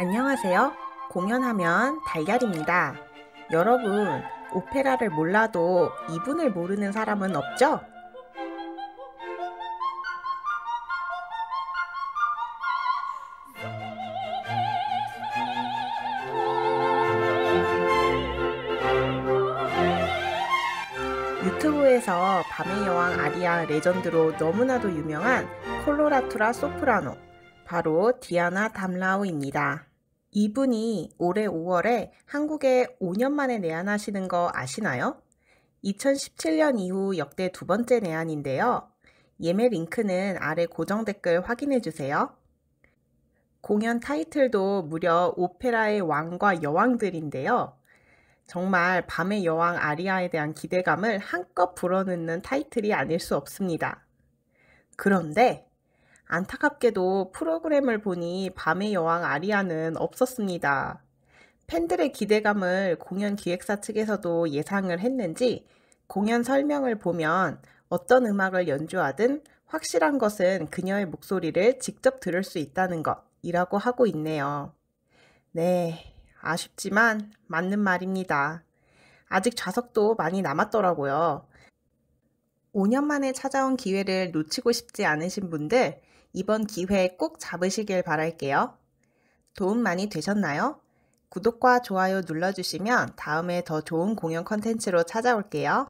안녕하세요. 공연하면 달걀입니다. 여러분, 오페라를 몰라도 이분을 모르는 사람은 없죠? 유튜브에서 밤의 여왕 아리아 레전드로 너무나도 유명한 콜로라투라 소프라노, 바로 디아나 담라우입니다. 이분이 올해 5월에 한국에 5년 만에 내한하시는 거 아시나요? 2017년 이후 역대 두 번째 내한인데요. 예매 링크는 아래 고정 댓글 확인해 주세요. 공연 타이틀도 무려 오페라의 왕과 여왕들인데요. 정말 밤의 여왕 아리아에 대한 기대감을 한껏 불어넣는 타이틀이 아닐 수 없습니다. 그런데 안타깝게도 프로그램을 보니 밤의 여왕 아리아는 없었습니다. 팬들의 기대감을 공연 기획사 측에서도 예상을 했는지 공연 설명을 보면 어떤 음악을 연주하든 확실한 것은 그녀의 목소리를 직접 들을 수 있다는 것이라고 하고 있네요. 네, 아쉽지만 맞는 말입니다. 아직 좌석도 많이 남았더라고요. 5년 만에 찾아온 기회를 놓치고 싶지 않으신 분들 이번 기회 꼭 잡으시길 바랄게요. 도움 많이 되셨나요? 구독과 좋아요 눌러주시면 다음에 더 좋은 공연 컨텐츠로 찾아올게요.